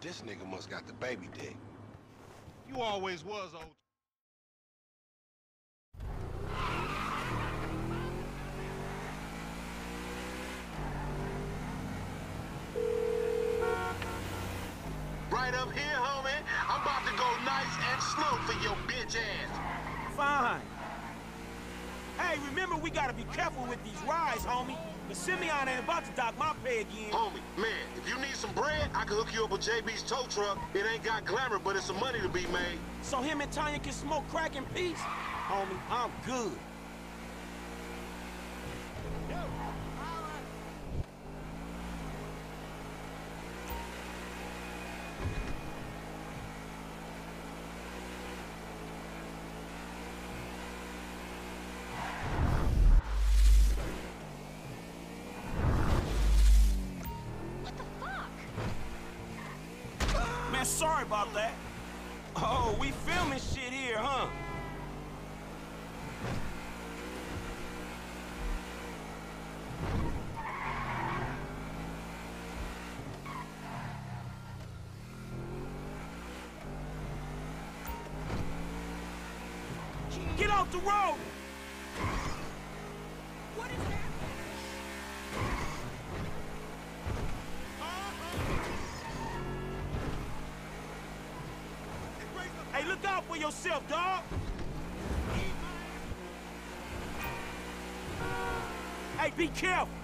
This nigga must got the baby dick. You always was, old. Right up here, homie. I'm about to go nice and slow for your bitch ass. Fine. Hey, remember we gotta be careful with these rides, homie. The Simeon ain't about to dock my pay again. Homie, man, if you need some bread, I can hook you up with JB's tow truck. It ain't got glamour, but it's some money to be made. So him and Tonya can smoke crack in peace? Homie, I'm good. Sorry about that. Oh, we filming shit here, huh? Get off the road! What is happening? Out for yourself, dog! Hey, be careful!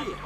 Oh, shit!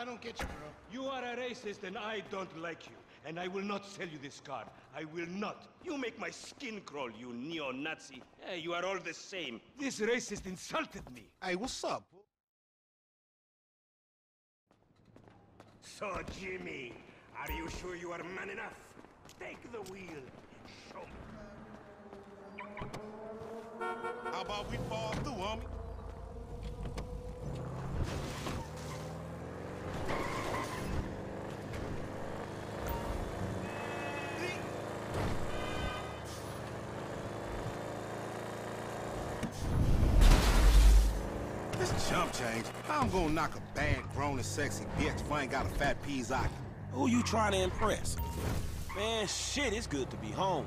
I don't get you, bro. You are a racist and I don't like you. And I will not sell you this card. I will not. You make my skin crawl, you neo-Nazi. Hey, you are all the same. This racist insulted me. Hey, what's up? So, Jimmy, are you sure you are man enough? Take the wheel. and Show me. How about we fall through, homie? This chump change. How I'm gonna knock a bad, grown and sexy bitch if I ain't got a fat Pizzaki? Who you trying to impress? Man, shit, it's good to be home.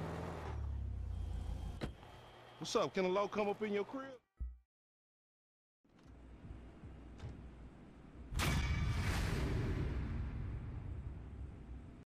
What's up? Can a low come up in your crib?